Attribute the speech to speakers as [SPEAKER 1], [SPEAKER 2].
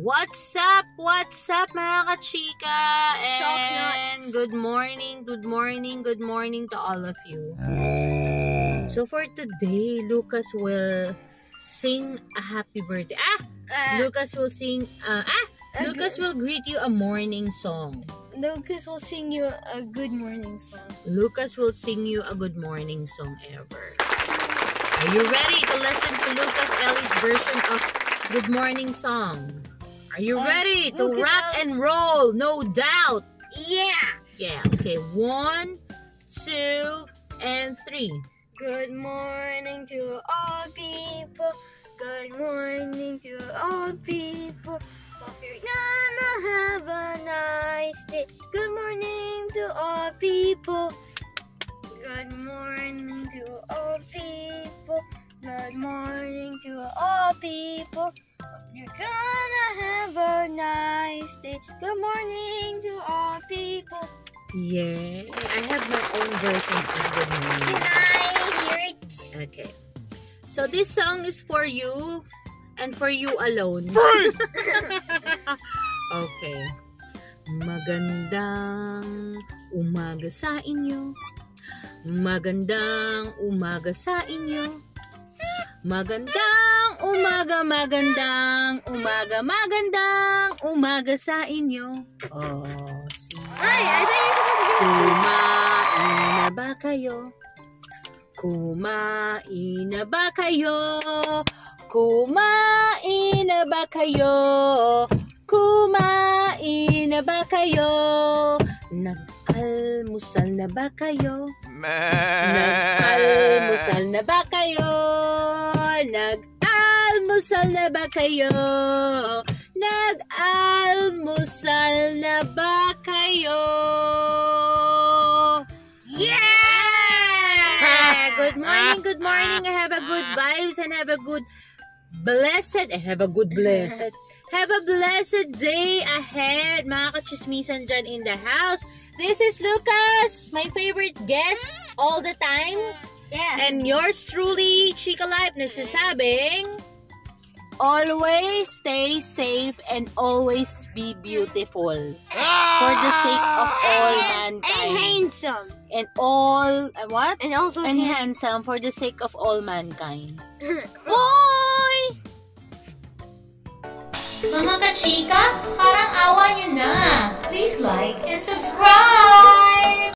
[SPEAKER 1] What's up? What's up mga kachika? And good morning, good morning, good morning to all of you. So for today, Lucas will sing a happy birthday. Ah!
[SPEAKER 2] Uh,
[SPEAKER 1] Lucas will sing, uh, ah!
[SPEAKER 2] a
[SPEAKER 1] Lucas will greet you a morning song.
[SPEAKER 2] Lucas will sing you a good morning song.
[SPEAKER 1] Lucas will sing you a good morning song ever. Are you ready to listen to Lucas Ellie's version of Good Morning Song? Are you
[SPEAKER 2] Uh,
[SPEAKER 1] ready to rock
[SPEAKER 2] El-
[SPEAKER 1] and roll? No doubt.
[SPEAKER 2] Yeah!
[SPEAKER 1] Yeah. Okay. One, two, and three.
[SPEAKER 2] Good morning to all people. Good morning to all people. Hope you're gonna have a nice day. Good morning to all people. Good morning to all people. Good morning to all people. You're gonna have a nice day. Good morning to all people.
[SPEAKER 1] Yeah. I have my own version of Good Morning.
[SPEAKER 2] Can I hear it?
[SPEAKER 1] Okay. So this song is for you and for you alone. okay. Magandang umaga sa inyo. Magandang umaga sa inyo. Magandang umaga, magandang umaga, magandang umaga sa inyo. Oh, si
[SPEAKER 2] Ay, I thought
[SPEAKER 1] Kumain na ba kayo? Kumain na ba kayo? Kumain na ba kayo? Kumain na ba kayo? Nag-almusal na ba kayo? Nag-almusal na ba kayo? Nag-almusal na ba kayo? Nag-almusal na ba kayo? Yeah! Good morning, good morning. I have a good vibes and have a good blessed, I have a good blessed. Have a blessed day ahead, mga kachismisan dyan in the house. This is Lucas, my favorite guest all the time.
[SPEAKER 2] Yeah.
[SPEAKER 1] And yours truly, Chica Life, nagsasabing, always stay safe and always be beautiful for the sake of all
[SPEAKER 2] and, and handsome.
[SPEAKER 1] And all, uh, what?
[SPEAKER 2] And also
[SPEAKER 1] And handsome for the sake of all mankind. Bye!
[SPEAKER 3] Mga kachika, parang awa nyo na. Please like and subscribe!